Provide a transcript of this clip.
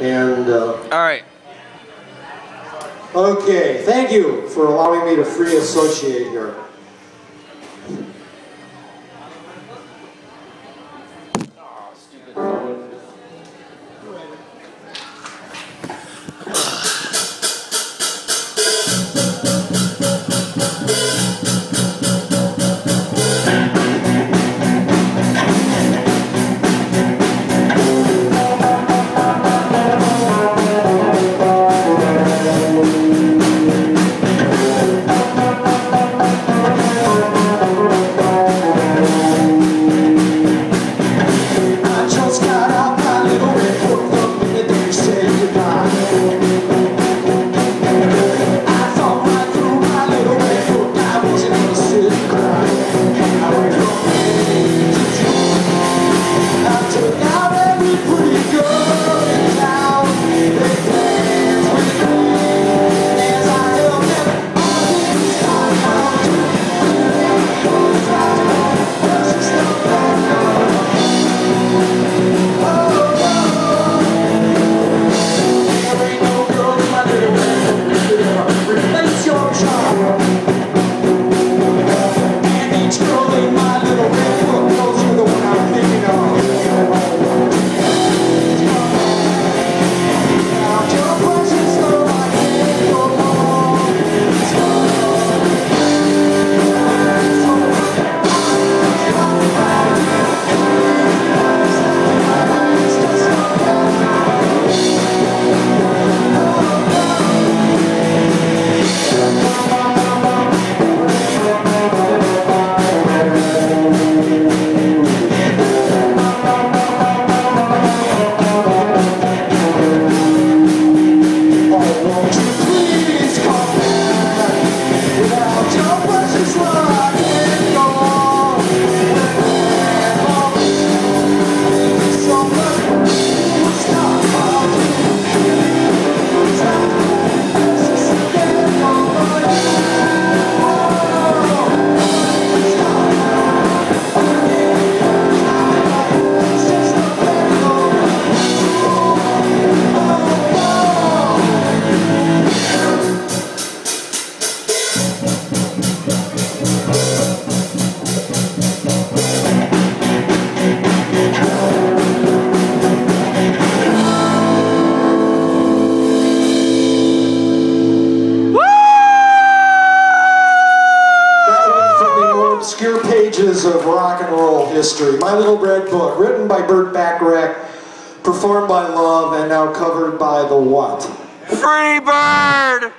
And uh, all right. Okay, thank you for allowing me to free associate here. rock and roll history. My Little Red Book, written by Burt Bacharach, performed by Love, and now covered by The What? Free Bird!